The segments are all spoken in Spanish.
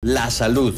la salud.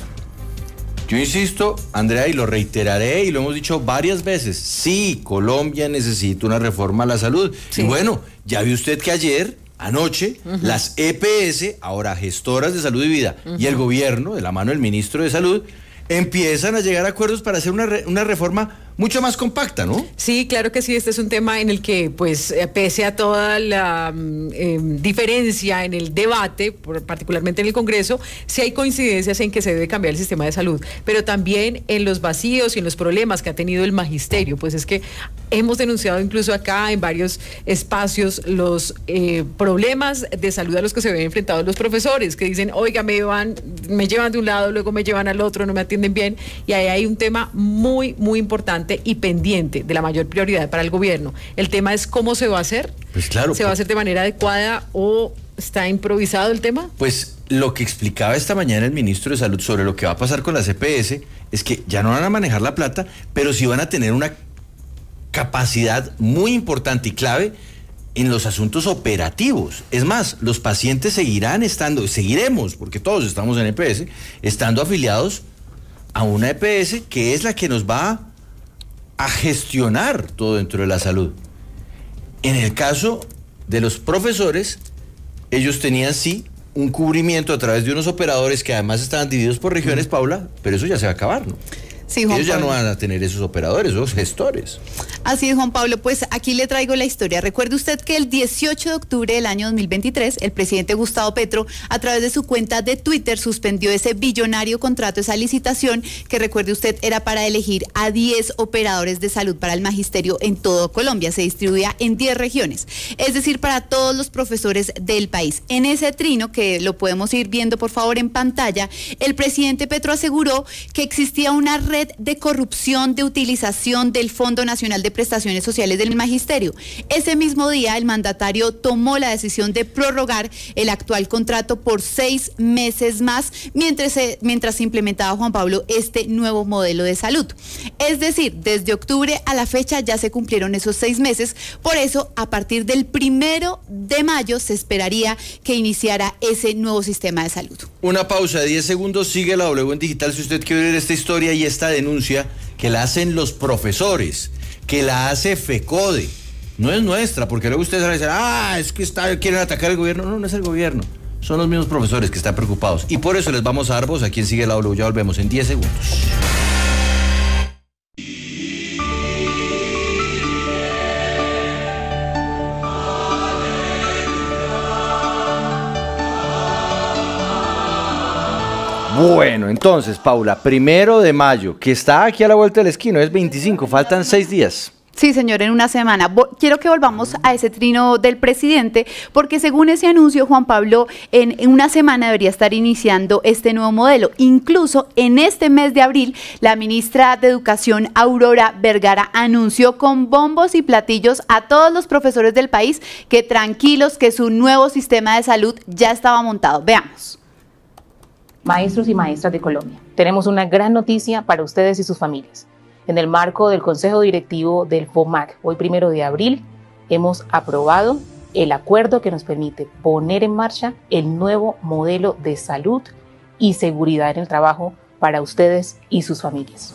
Yo insisto, Andrea, y lo reiteraré y lo hemos dicho varias veces, sí, Colombia necesita una reforma a la salud. Y bueno, ya vio usted que ayer, anoche, las EPS, ahora gestoras de salud y vida, y el gobierno, de la mano del ministro de Salud, empiezan a llegar a acuerdos para hacer una, una reforma mucho más compacta, ¿no? Sí, claro que sí. Este es un tema en el que, pues, eh, pese a toda la mm, em, diferencia en el debate, particularmente en el Congreso, sí hay coincidencias en que se debe cambiar el sistema de salud, pero también en los vacíos y en los problemas que ha tenido el magisterio. Pues es que hemos denunciado incluso acá en varios espacios los eh, problemas de salud a los que se ven enfrentados los profesores, que dicen, oiga, me van, me llevan de un lado, luego me llevan al otro, no me atienden bien. Y ahí hay un tema muy, muy importante y pendiente de la mayor prioridad para el gobierno. El tema es cómo se va a hacer. Pues claro. ¿Se va a hacer de manera adecuada o está improvisado el tema? Pues lo que explicaba esta mañana el ministro de Salud sobre lo que va a pasar con la CPS es que ya no van a manejar la plata, pero sí van a tener una capacidad muy importante y clave en los asuntos operativos. Es más, los pacientes seguirán estando, seguiremos, porque todos estamos en EPS, estando afiliados a una EPS que es la que nos va a gestionar todo dentro de la salud. En el caso de los profesores, ellos tenían sí un cubrimiento a través de unos operadores que además estaban divididos por regiones, Paula, pero eso ya se va a acabar, ¿no? Ellos ya no van a tener esos operadores, esos gestores. Así es, Juan Pablo. Pues aquí le traigo la historia. Recuerde usted que el 18 de octubre del año 2023, el presidente Gustavo Petro, a través de su cuenta de Twitter, suspendió ese billonario contrato, esa licitación, que recuerde usted era para elegir a 10 operadores de salud para el magisterio en todo Colombia. Se distribuía en 10 regiones, es decir, para todos los profesores del país. En ese trino, que lo podemos ir viendo por favor en pantalla, el presidente Petro aseguró que existía una red de corrupción de utilización del Fondo Nacional de Prestaciones Sociales del Magisterio. Ese mismo día, el mandatario tomó la decisión de prorrogar el actual contrato por seis meses más mientras se, mientras implementaba Juan Pablo este nuevo modelo de salud. Es decir, desde octubre a la fecha ya se cumplieron esos seis meses, por eso a partir del primero de mayo se esperaría que iniciara ese nuevo sistema de salud. Una pausa de 10 segundos, sigue la W en digital si usted quiere ver esta historia y esta denuncia que la hacen los profesores, que la hace FECODE. No es nuestra, porque luego ustedes van a decir, ah, es que está, quieren atacar al gobierno. No, no es el gobierno. Son los mismos profesores que están preocupados. Y por eso les vamos a dar voz a quien sigue la W. Ya volvemos en 10 segundos. Bueno, entonces, Paula, primero de mayo, que está aquí a la vuelta del esquino, es 25, faltan seis días. Sí, señor, en una semana. Quiero que volvamos a ese trino del presidente, porque según ese anuncio, Juan Pablo, en, una semana debería estar iniciando este nuevo modelo. Incluso en este mes de abril, la ministra de Educación, Aurora Vergara, anunció con bombos y platillos a todos los profesores del país que tranquilos, que su nuevo sistema de salud ya estaba montado. Veamos maestros y maestras de Colombia. Tenemos una gran noticia para ustedes y sus familias. En el marco del Consejo Directivo del FOMAC, hoy primero de abril, hemos aprobado el acuerdo que nos permite poner en marcha el nuevo modelo de salud y seguridad en el trabajo para ustedes y sus familias.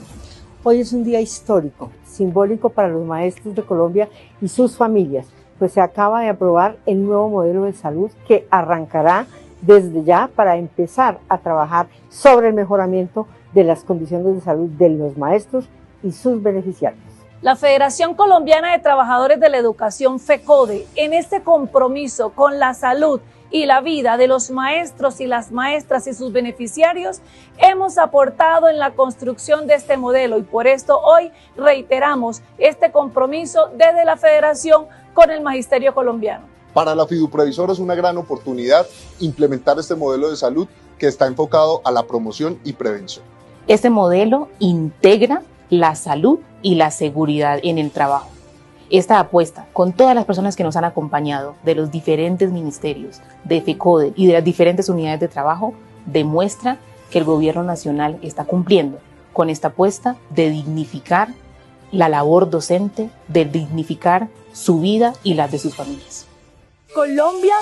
Hoy es un día histórico, simbólico para los maestros de Colombia y sus familias, pues se acaba de aprobar el nuevo modelo de salud que arrancará desde ya para empezar a trabajar sobre el mejoramiento de las condiciones de salud de los maestros y sus beneficiarios. La Federación Colombiana de Trabajadores de la Educación FECODE, en este compromiso con la salud y la vida de los maestros y las maestras y sus beneficiarios, hemos aportado en la construcción de este modelo y por esto hoy reiteramos este compromiso desde la Federación con el Magisterio Colombiano. Para la fiduprevisora es una gran oportunidad implementar este modelo de salud que está enfocado a la promoción y prevención. Este modelo integra la salud y la seguridad en el trabajo. Esta apuesta, con todas las personas que nos han acompañado de los diferentes ministerios, de FECODE y de las diferentes unidades de trabajo, demuestra que el gobierno nacional está cumpliendo con esta apuesta de dignificar la labor docente, de dignificar su vida y la de sus familias. Colombia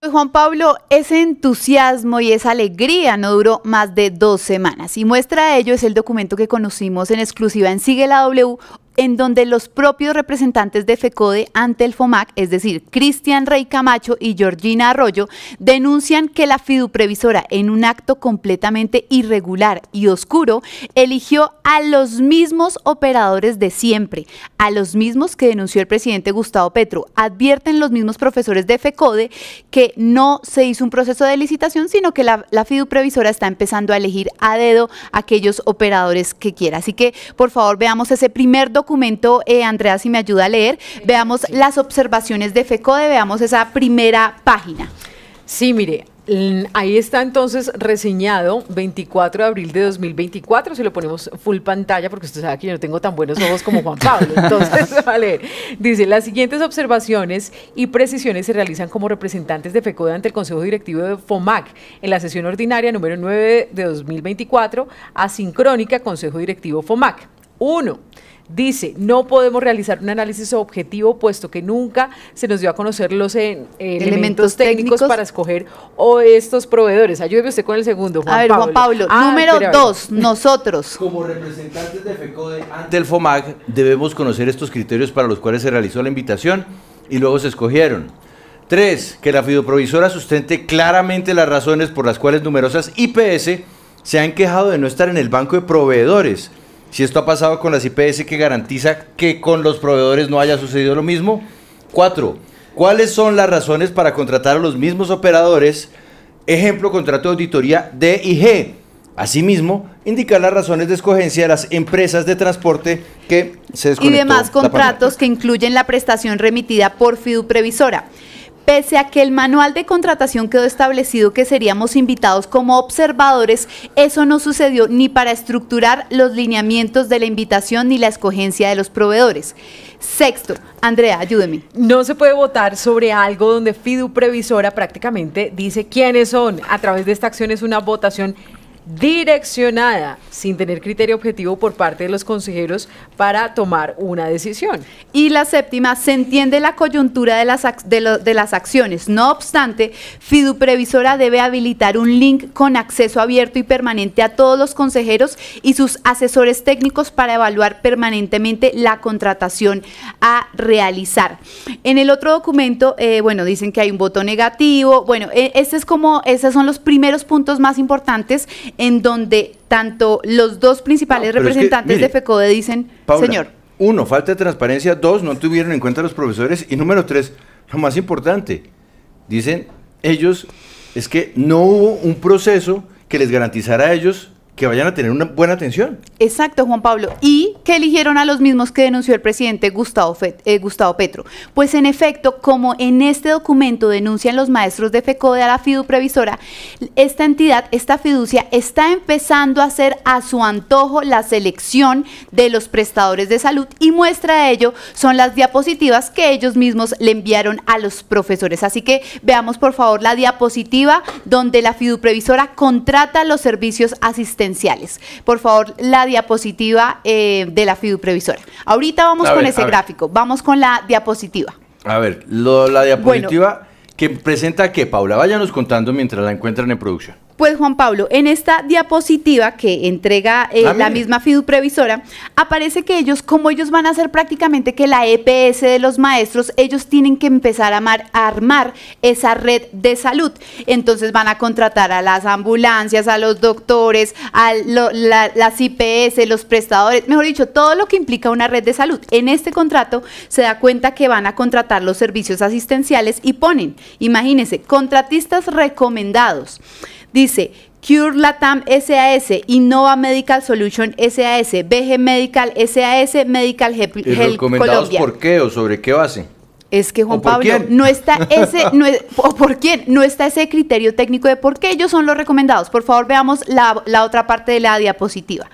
Pues, Juan Pablo, ese entusiasmo y esa alegría no duró más de dos semanas. Y muestra de ello es el documento que conocimos en exclusiva en Sigue la W en donde los propios representantes de FECODE ante el FOMAC, es decir, Cristian Rey Camacho y Georgina Arroyo, denuncian que la fiduprevisora, en un acto completamente irregular y oscuro, eligió a los mismos operadores de siempre, a los mismos que denunció el presidente Gustavo Petro. Advierten los mismos profesores de FECODE que no se hizo un proceso de licitación, sino que la, la fiduprevisora está empezando a elegir a dedo aquellos operadores que quiera. Así que, por favor, veamos ese primer documento documento, eh, Andrea, si me ayuda a leer, veamos las observaciones de FECODE, veamos esa primera página. Sí, mire, Ahí está entonces reseñado 24 de abril de 2024, si lo ponemos full pantalla, porque usted sabe que yo no tengo tan buenos ojos como Juan Pablo. Entonces, vale. Dice, las siguientes observaciones y precisiones se realizan como representantes de FECODE ante el Consejo Directivo de FOMAC en la sesión ordinaria número 9 de 2024, asincrónica Consejo Directivo FOMAC. Uno, dice, no podemos realizar un análisis objetivo puesto que nunca se nos dio a conocer los eh, elementos, técnicos, para escoger o estos proveedores. Ayúdeme usted con el segundo, Juan A ver, Juan Pablo, ah, número dos, nosotros. Como representantes de FECODE ante el FOMAG debemos conocer estos criterios para los cuales se realizó la invitación y luego se escogieron. Tres, que la fidoprovisora sustente claramente las razones por las cuales numerosas IPS se han quejado de no estar en el banco de proveedores si esto ha pasado con las IPS que garantiza que con los proveedores no haya sucedido lo mismo. Cuatro, ¿cuáles son las razones para contratar a los mismos operadores? Ejemplo, contrato de auditoría D y G. Asimismo, indicar las razones de escogencia de las empresas de transporte que se Y demás contratos que incluyen la prestación remitida por fiduprevisora. Pese a que el manual de contratación quedó establecido que seríamos invitados como observadores, eso no sucedió ni para estructurar los lineamientos de la invitación ni la escogencia de los proveedores. Sexto, Andrea, ayúdeme. No se puede votar sobre algo donde Fidu Previsora prácticamente dice quiénes son. A través de esta acción es una votación direccionada, sin tener criterio objetivo por parte de los consejeros para tomar una decisión. Y la séptima, se entiende la coyuntura de las, de, las acciones. No obstante, Fiduprevisora debe habilitar un link con acceso abierto y permanente a todos los consejeros y sus asesores técnicos para evaluar permanentemente la contratación a realizar. En el otro documento, eh, bueno, dicen que hay un voto negativo. Bueno, eh, este es como, esos son los primeros puntos más importantes en donde tanto los dos principales representantes de FECODE dicen, señor. Uno, falta de transparencia. Dos, no tuvieron en cuenta los profesores. Y número tres, lo más importante, dicen ellos, es que no hubo un proceso que les garantizara a ellos que vayan a tener una buena atención. Exacto, Juan Pablo. Y que eligieron a los mismos que denunció el presidente Gustavo, eh, Gustavo Petro. Pues en efecto, como en este documento denuncian los maestros de FECODE a la FIDU previsora, esta entidad, esta fiducia, está empezando a hacer a su antojo la selección de los prestadores de salud y muestra de ello son las diapositivas que ellos mismos le enviaron a los profesores. Así que veamos por favor la diapositiva donde la FIDU previsora contrata los servicios asistentes por favor, la diapositiva eh, de la FIDU previsora. Ahorita vamos con ese gráfico, vamos con la diapositiva. A ver, la diapositiva que presenta que Paula, váyanos contando mientras la encuentran en producción. Pues Juan Pablo, en esta diapositiva que entrega eh, ah, la misma FIDU previsora, aparece que ellos, como ellos van a hacer prácticamente que la EPS de los maestros, ellos tienen que empezar a, armar esa red de salud. Entonces van a contratar a las ambulancias, a los doctores, a las IPS, los prestadores, mejor dicho, todo lo que implica una red de salud. En este contrato se da cuenta que van a contratar los servicios asistenciales y ponen, imagínense, contratistas recomendados. Dice, Cure Latam SAS, Innova Medical Solution SAS, BG Medical SAS, Medical Health ¿Y recomendados por qué o sobre qué base? Es que Juan Pablo, no está ese, no o por quién, no está ese criterio técnico de por qué ellos son los recomendados. Por favor, veamos la, la otra parte de la diapositiva.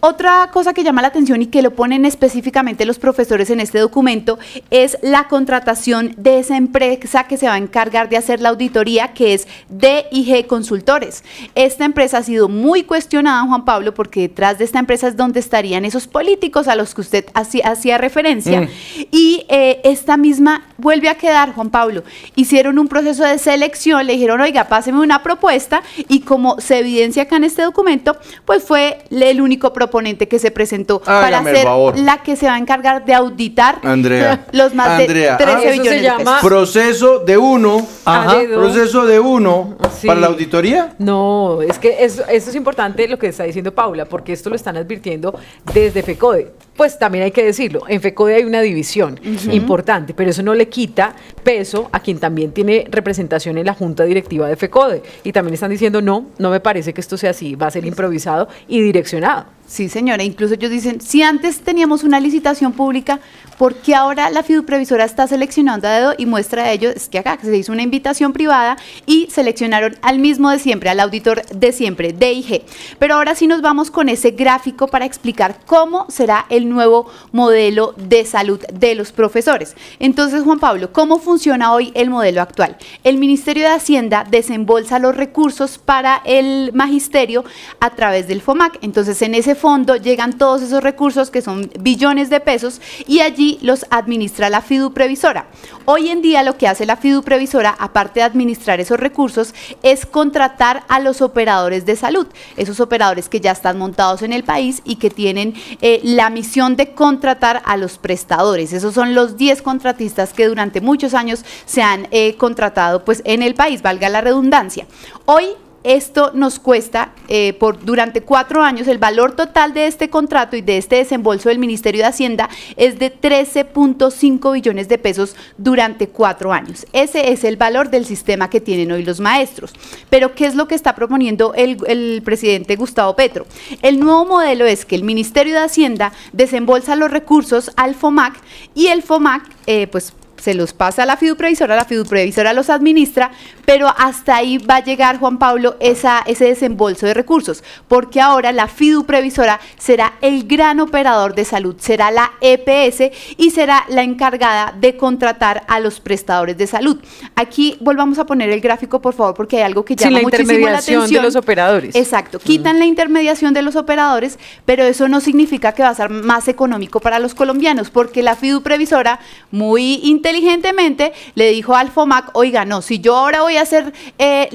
Otra cosa que llama la atención y que lo ponen específicamente los profesores en este documento es la contratación de esa empresa que se va a encargar de hacer la auditoría, que es DIG Consultores. Esta empresa ha sido muy cuestionada, Juan Pablo, porque detrás de esta empresa es donde estarían esos políticos a los que usted hacía, referencia. Mm. Y eh, esta misma misma vuelve a quedar, Juan Pablo. Hicieron un proceso de selección, le dijeron, oiga, páseme una propuesta y como se evidencia acá en este documento, pues fue el único proponente que se presentó para Hágame ser favor. la que se va a encargar de auditar Andrea, los más Andrea, de 13 ah, billones de pesos. Proceso de uno. A dedo. Proceso de uno Sí. para la auditoría. No, es que eso, eso es importante lo que está diciendo Paula, porque esto lo están advirtiendo desde FECODE. Pues también hay que decirlo, en FECODE hay una división importante, pero eso no le quita peso a quien también tiene representación en la junta directiva de FECODE. Y también están diciendo, no, no me parece que esto sea así, va a ser improvisado y direccionado. Sí, señora. Incluso ellos dicen, si antes teníamos una licitación pública, ¿por qué ahora la fiduprevisora está seleccionando a dedo? Y muestra de ello es que acá se hizo una invitación privada y seleccionaron al mismo de siempre, al auditor de siempre, DIG. Pero ahora sí nos vamos con ese gráfico para explicar cómo será el nuevo modelo de salud de los profesores. Entonces, Juan Pablo, ¿cómo funciona hoy el modelo actual? El Ministerio de Hacienda desembolsa los recursos para el magisterio a través del FOMAC. Entonces, en ese fondo llegan todos esos recursos que son billones de pesos y allí los administra la fiduprevisora. Hoy en día lo que hace la fiduprevisora, aparte de administrar esos recursos, es contratar a los operadores de salud, esos operadores que ya están montados en el país y que tienen eh, la misión de contratar a los prestadores. Esos son los 10 contratistas que durante muchos años se han eh, contratado pues, en el país, valga la redundancia. Hoy esto nos cuesta eh, por durante cuatro años el valor total de este contrato y de este desembolso del Ministerio de Hacienda es de 13.5 billones de pesos durante cuatro años. Ese es el valor del sistema que tienen hoy los maestros. Pero ¿qué es lo que está proponiendo el, el presidente Gustavo Petro? El nuevo modelo es que el Ministerio de Hacienda desembolsa los recursos al FOMAC y el FOMAC eh, pues se los pasa a la fiduprevisora, la fiduprevisora los administra, pero hasta ahí va a llegar, Juan Pablo, esa, ese desembolso de recursos, porque ahora la fiduprevisora será el gran operador de salud, será la EPS y será la encargada de contratar a los prestadores de salud. Aquí volvamos a poner el gráfico, por favor, porque hay algo que llama la muchísimo la intermediación de atención. los operadores. Exacto, quitan la intermediación de los operadores, pero eso no significa que va a ser más económico para los colombianos, porque la fiduprevisora muy inteligentemente le dijo al FOMAC, oiga, no, si yo ahora voy a ser eh,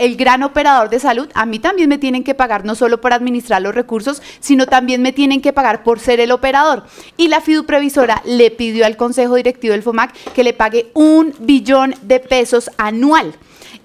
el gran operador de salud, a mí también me tienen que pagar no solo por administrar los recursos, sino también me tienen que pagar por ser el operador. Y la fiduprevisora le pidió al Consejo Directivo del FOMAC que le pague un billón de pesos anual.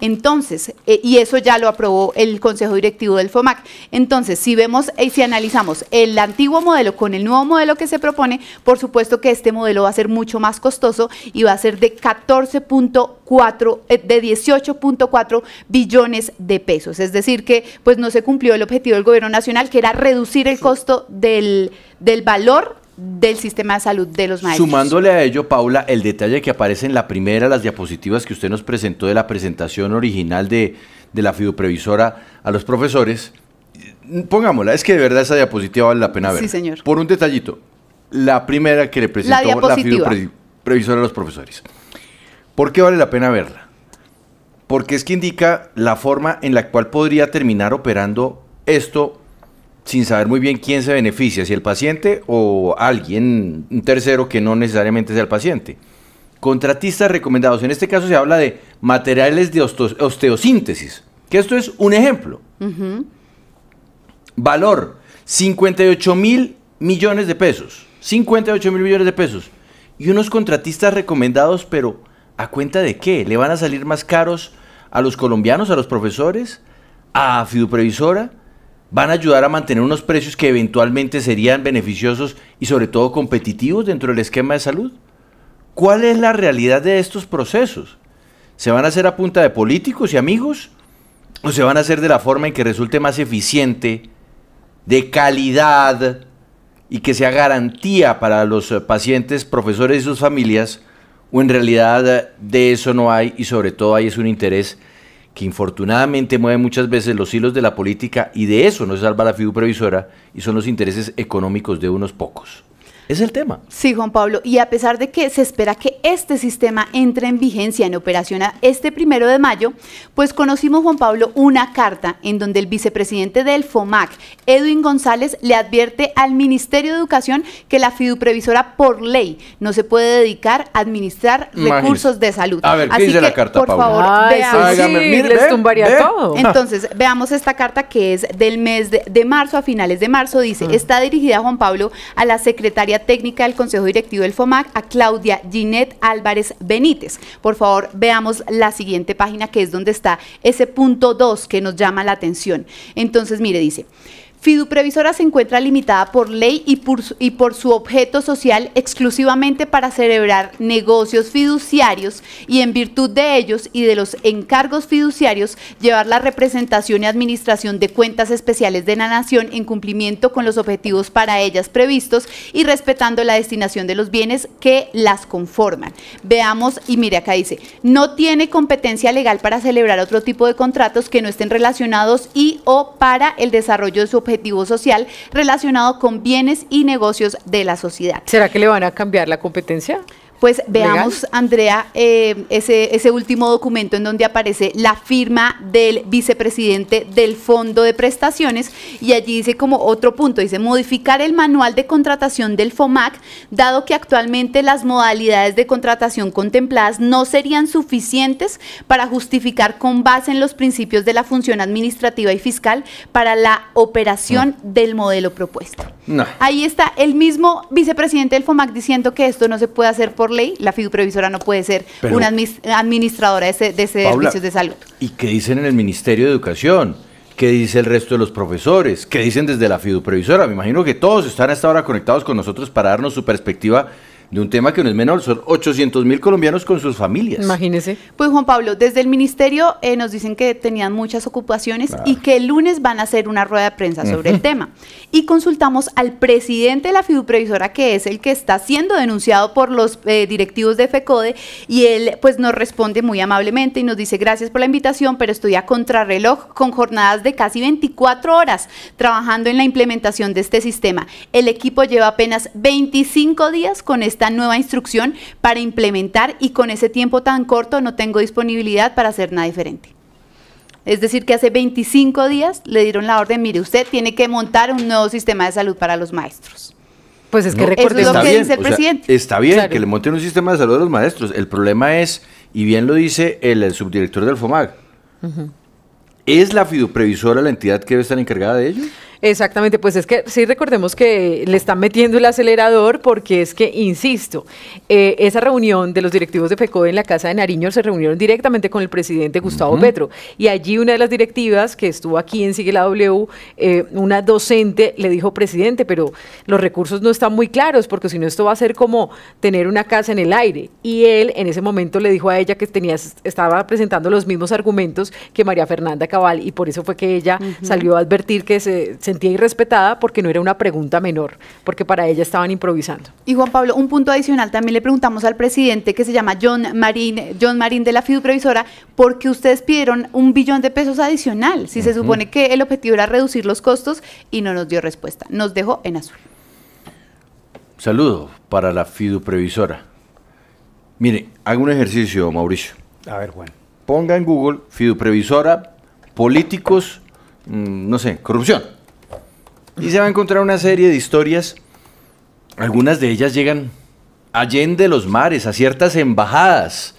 Entonces, eh, y eso ya lo aprobó el Consejo Directivo del FOMAC. Entonces, si vemos y si analizamos el antiguo modelo con el nuevo modelo que se propone, por supuesto que este modelo va a ser mucho más costoso y va a ser de 14.4, eh, de 18.4 billones de pesos. Es decir, que pues no se cumplió el objetivo del gobierno nacional, que era reducir el costo del, del valor del sistema de salud de los maestros. Sumándole a ello, Paula, el detalle que aparece en la primera, las diapositivas que usted nos presentó de la presentación original de, de la fiduprevisora a los profesores, pongámosla, es que de verdad esa diapositiva vale la pena ver. Sí, señor. Por un detallito, la primera que le presentó la, diapositiva. fiduprevisora a los profesores. ¿Por qué vale la pena verla? Porque es que indica la forma en la cual podría terminar operando esto sin saber muy bien quién se beneficia, si el paciente o alguien, un tercero que no necesariamente sea el paciente. Contratistas recomendados. En este caso se habla de materiales de osteosíntesis, que esto es un ejemplo. Valor, 58 mil millones de pesos. 58 mil millones de pesos. Y unos contratistas recomendados, pero ¿a cuenta de qué? ¿Le van a salir más caros a los colombianos, a los profesores, a Fiduprevisora? ¿Van a ayudar a mantener unos precios que eventualmente serían beneficiosos y sobre todo competitivos dentro del esquema de salud? ¿Cuál es la realidad de estos procesos? ¿Se van a hacer a punta de políticos y amigos? ¿O se van a hacer de la forma en que resulte más eficiente, de calidad y que sea garantía para los eh, pacientes, profesores y sus familias? ¿O en realidad eh, de eso no hay y sobre todo hay es un interés que infortunadamente mueve muchas veces los hilos de la política y de eso no se salva la fiduprevisora y son los intereses económicos de unos pocos? Es el tema. Sí, Juan Pablo, y a pesar de que se espera que este sistema entre en vigencia en operación a este primero de mayo, pues conocimos, Juan Pablo, una carta en donde el vicepresidente del FOMAC, Edwin González, le advierte al Ministerio de Educación que la fiduprevisora por ley no se puede dedicar a administrar Imagínese. recursos de salud. A ver, ¿qué Así dice la carta, por Paula? favor, Ay, veamos. eso sí, Hágame, mire, les ve, tumbaría ve. todo. Entonces, veamos esta carta que es del mes de, de marzo, a finales de marzo, dice, está dirigida, Juan Pablo, a la secretaria técnica del Consejo Directivo del FOMAC, a Claudia Ginette Álvarez Benítez. Por favor, veamos la siguiente página, que es donde está ese punto 2 que nos llama la atención. Entonces, mire, dice... Fiduprevisora se encuentra limitada por ley y por, su, objeto social exclusivamente para celebrar negocios fiduciarios y en virtud de ellos y de los encargos fiduciarios llevar la representación y administración de cuentas especiales de la nación en cumplimiento con los objetivos para ellas previstos y respetando la destinación de los bienes que las conforman. Veamos, y mire acá dice, no tiene competencia legal para celebrar otro tipo de contratos que no estén relacionados y o para el desarrollo de su objetivo social relacionado con bienes y negocios de la sociedad. ¿Será que le van a cambiar la competencia? Pues veamos, Andrea, eh, ese, ese último documento en donde aparece la firma del vicepresidente del Fondo de Prestaciones y allí dice como otro punto, dice modificar el manual de contratación del FOMAC, dado que actualmente las modalidades de contratación contempladas no serían suficientes para justificar con base en los principios de la función administrativa y fiscal para la operación del modelo propuesto. No. Ahí está el mismo vicepresidente del FOMAC diciendo que esto no se puede hacer por ley, la fiduprevisora no puede ser Pero- una administradora de, ese- de Paula, servicios de salud. ¿Y qué dicen en el Ministerio de Educación? ¿Qué dice el resto de los profesores? ¿Qué dicen desde la fiduprevisora? Me imagino que todos están hasta ahora conectados con nosotros para darnos su perspectiva de un tema que no es menor. Son 800 mil colombianos con sus familias. Imagínese. Pues Juan Pablo, desde el ministerio eh, nos dicen que tenían muchas ocupaciones y que el lunes van a hacer una rueda de prensa sobre el tema. Y consultamos al presidente de la fiduprevisora, que es el que está siendo denunciado por los eh, directivos de FECODE, y él pues nos responde muy amablemente y nos dice gracias por la invitación, pero estoy a contrarreloj con jornadas de casi 24 horas trabajando en la implementación de este sistema. El equipo lleva apenas 25 días con esta nueva instrucción para implementar y con ese tiempo tan corto no tengo disponibilidad para hacer nada diferente. Es decir, que hace 25 días le dieron la orden, mire, usted tiene que montar un nuevo sistema de salud para los maestros. Pues es que No, recordemos lo que bien, dice el o sea, presidente. está bien Claro. que le monten un sistema de salud a los maestros. El problema es, y bien lo dice el, el subdirector del FOMAG, ¿es la fiduprevisora la entidad que debe estar encargada de ello? Exactamente, pues es que sí recordemos que le están metiendo el acelerador porque es que, insisto, eh, esa reunión de los directivos de FECODE en la Casa de Nariño se reunieron directamente con el presidente Gustavo Petro. Y allí una de las directivas que estuvo aquí en Sigue la W, eh, una docente le dijo, presidente, pero los recursos no están muy claros porque si no esto va a ser como tener una casa en el aire. Y él en ese momento le dijo a ella que tenía, estaba presentando los mismos argumentos que María Fernanda Cabal y por eso fue que ella salió a advertir que se sentía irrespetada porque no era una pregunta menor, porque para ella estaban improvisando. Y Juan Pablo, un punto adicional, también le preguntamos al presidente que se llama John Marín, John Marín de la Fiduprevisora, ¿por qué ustedes pidieron un billón de pesos adicional? Si se supone que el objetivo era reducir los costos y no nos dio respuesta. Nos dejó en azul. Saludo para la fiduprevisora. Mire, haga un ejercicio, Mauricio. A ver, Juan. Ponga en Google fiduprevisora, políticos, mm, no sé, corrupción. Y se va a encontrar una serie de historias. Algunas de ellas llegan allende los mares, a ciertas embajadas,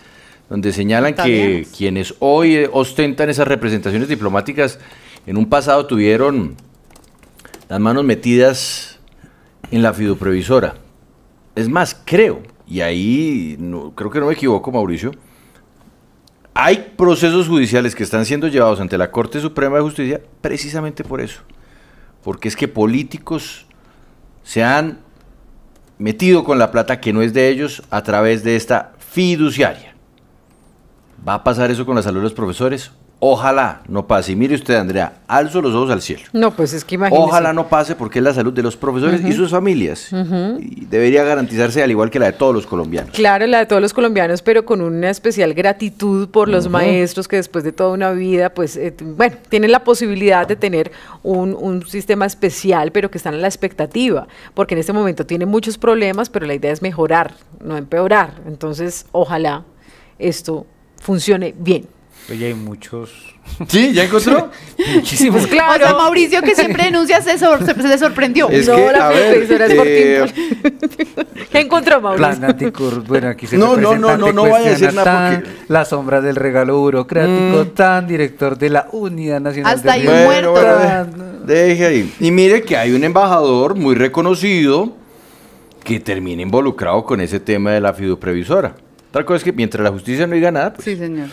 donde señalan que quienes hoy ostentan esas representaciones diplomáticas en un pasado tuvieron las manos metidas en la fiduprevisora. Es más, creo, y ahí no- creo que no me equivoco, Mauricio, hay procesos judiciales que están siendo llevados ante la Corte Suprema de Justicia precisamente por eso. Porque es que políticos se han metido con la plata que no es de ellos a través de esta fiduciaria. ¿Va a pasar eso con la salud de los profesores? Ojalá no pase. Y mire usted, Andrea, alzo los ojos al cielo. No, pues es que imagínese. Ojalá no pase porque es la salud de los profesores y sus familias. Y debería garantizarse al igual que la de todos los colombianos. Claro, la de todos los colombianos, pero con una especial gratitud por los maestros que después de toda una vida, pues, eh, bueno, tienen la posibilidad de tener un, un sistema especial, pero que están en la expectativa, porque en este momento tienen muchos problemas, pero la idea es mejorar, no empeorar. Entonces, ojalá esto funcione bien. Oye, hay muchos. ¿Sí? ¿Ya encontró? Muchísimos. Pues claro. O sea, Mauricio, que siempre denuncia, se, sor- se- se le sorprendió. Es no, que, la a ver, profesora es por eh. ¿Qué encontró, Mauricio? Plan anticorrupción. Bueno, aquí se No, no, no, no, no vaya a decir nada tan porque- La sombra del regalo burocrático, Mm. tan director de la Unidad Nacional Hasta de hay un Riesgo. muerto. Tan- de- deje ahí. Y mire que hay un embajador muy reconocido que termina involucrado con ese tema de la fiduprevisora. Otra cosa es que mientras la justicia no diga nada, pues, Sí, señor.